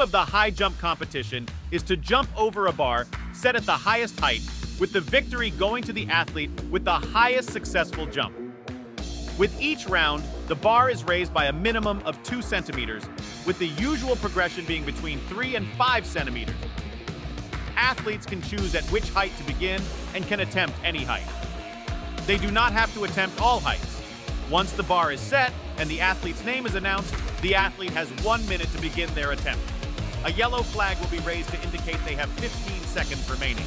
of the high jump competition is to jump over a bar set at the highest height, with the victory going to the athlete with the highest successful jump. With each round, the bar is raised by a minimum of 2 centimeters, with the usual progression being between 3 and 5 centimeters. Athletes can choose at which height to begin and can attempt any height. They do not have to attempt all heights. Once the bar is set and the athlete's name is announced, the athlete has one minute to begin their attempt. A yellow flag will be raised to indicate they have 15 seconds remaining.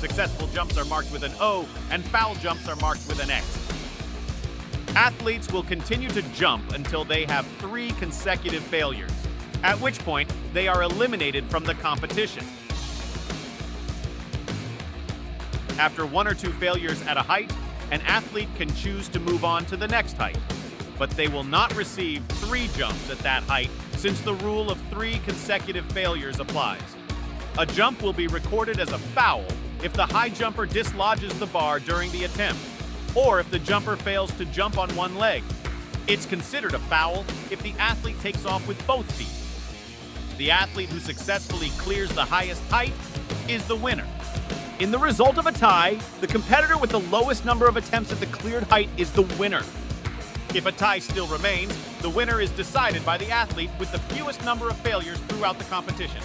Successful jumps are marked with an O, and foul jumps are marked with an X. Athletes will continue to jump until they have three consecutive failures, at which point they are eliminated from the competition. After one or two failures at a height, an athlete can choose to move on to the next height, but they will not receive three jumps at that height since the rule of three consecutive failures applies. A jump will be recorded as a foul if the high jumper dislodges the bar during the attempt, or if the jumper fails to jump on one leg. It's considered a foul if the athlete takes off with both feet. The athlete who successfully clears the highest height is the winner. In the result of a tie, the competitor with the lowest number of attempts at the cleared height is the winner. If a tie still remains, the winner is decided by the athlete with the fewest number of failures throughout the competition.